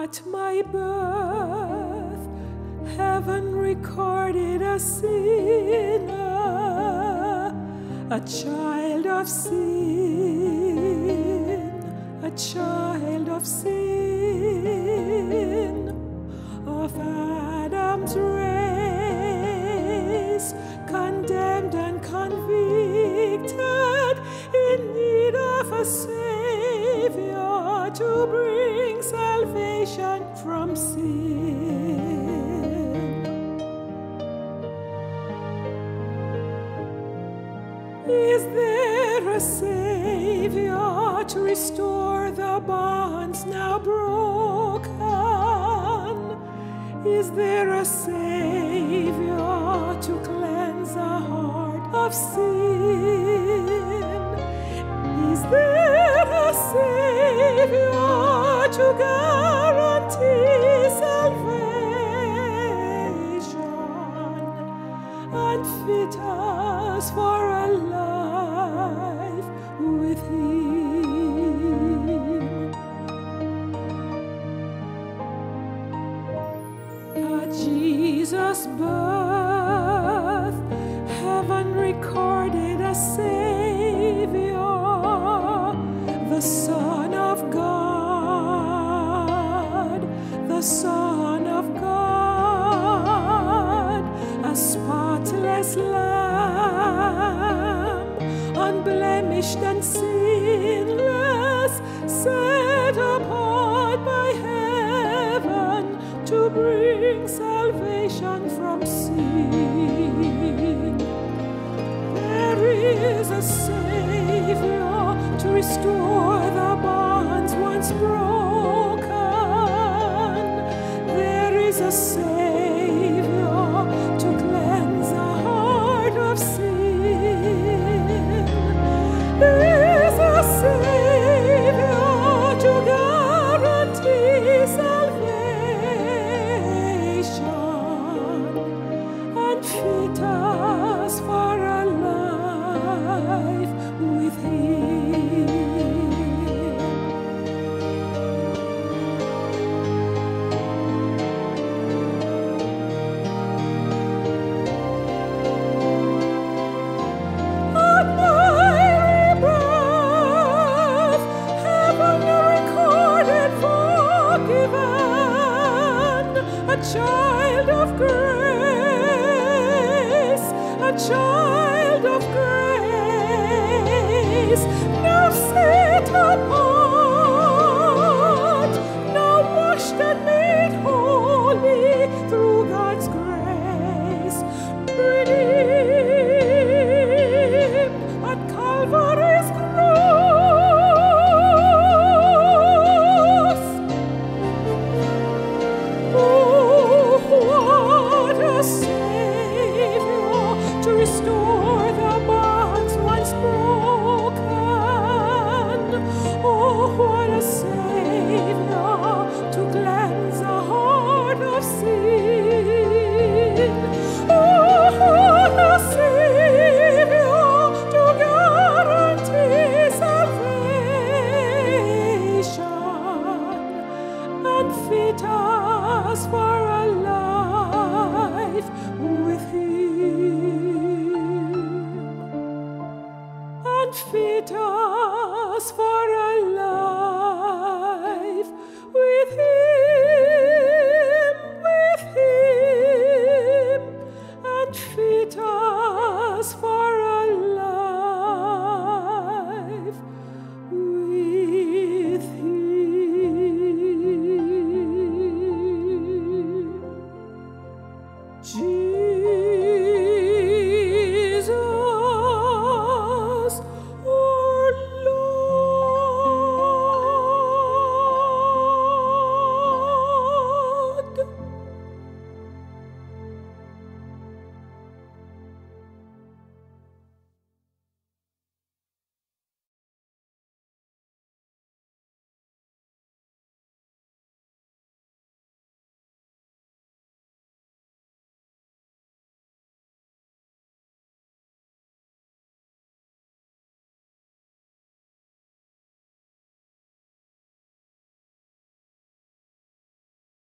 At my birth, heaven recorded a sinner, a child of sin, a child of sin, salvation from sin. Is there a Savior to restore the bonds now broken? Is there a Savior to cleanse a heart of sin? Is there a Savior to guarantee Jesus' birth, heaven recorded a Savior, the Son of God, the Son of God, a spotless Lamb, unblemished and sinless, restore the child of grace, a child of grace, and fit us for a life with Him. And fit us for a life